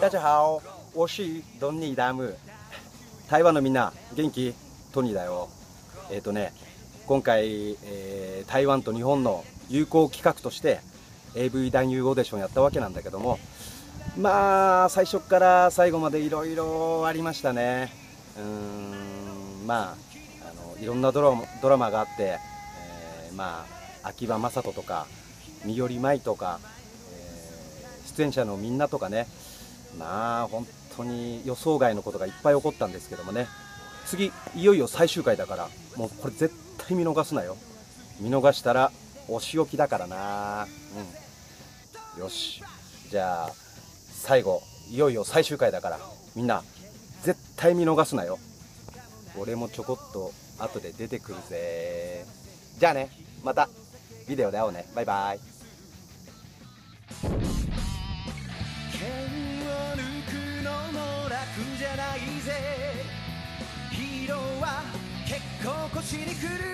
大家好，我是ドニーダム。台湾のみんな元気？トニーだよ。えっ、とね、今回、えー台湾と日本の友好企画として AV 男優オーディションやったわけなんだけども、まあ最初から最後までいろいろありましたね。うーん、まあいろんなドラマドラマがあって、えーまあ秋葉雅人とか三寄舞とか、えー出演者のみんなとかね。まあ本当に予想外のことがいっぱい起こったんですけどもね。次いよいよ最終回だからもうこれ絶対見逃すなよ。見逃したらお仕置きだからな。うん。よし。じゃあ最後いよいよ最終回だからみんな絶対見逃すなよ。俺もちょこっと後で出てくるぜ。じゃあねまた。ビデオで会おうね。バイバイ。剣を抜くのも楽じゃないぜ。ヒーローは結構腰にくる。